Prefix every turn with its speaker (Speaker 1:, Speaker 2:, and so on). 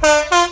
Speaker 1: Bye.